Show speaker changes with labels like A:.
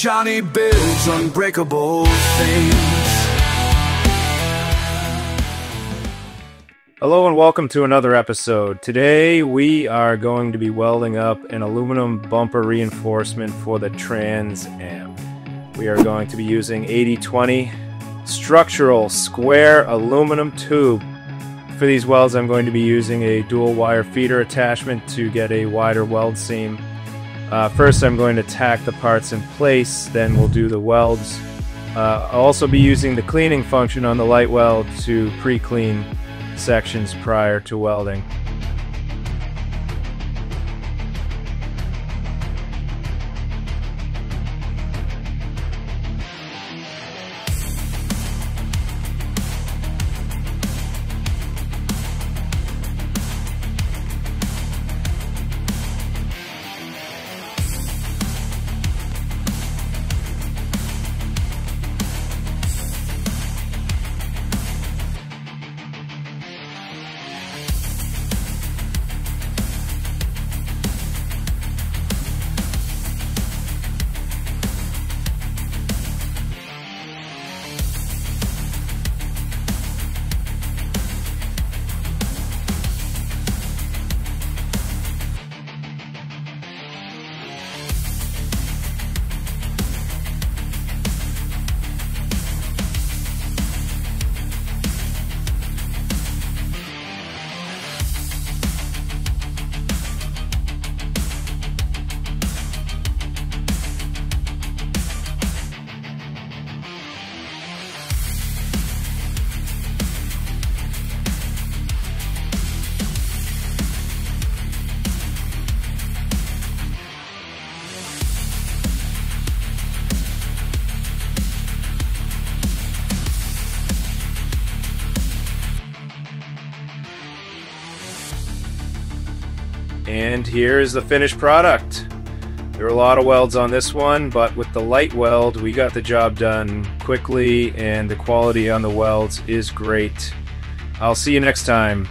A: Jonny builds unbreakable things.
B: Hello and welcome to another episode. Today we are going to be welding up an aluminum bumper reinforcement for the Trans Am. We are going to be using 8020 structural square aluminum tube. For these welds I'm going to be using a dual wire feeder attachment to get a wider weld seam. Uh, first I'm going to tack the parts in place, then we'll do the welds. Uh, I'll also be using the cleaning function on the LightWELD to pre-clean sections prior to welding. And here is the finished product. There are a lot of welds on this one, but with the LightWELD, we got the job done quickly and the quality on the welds is great. I'll see you next time.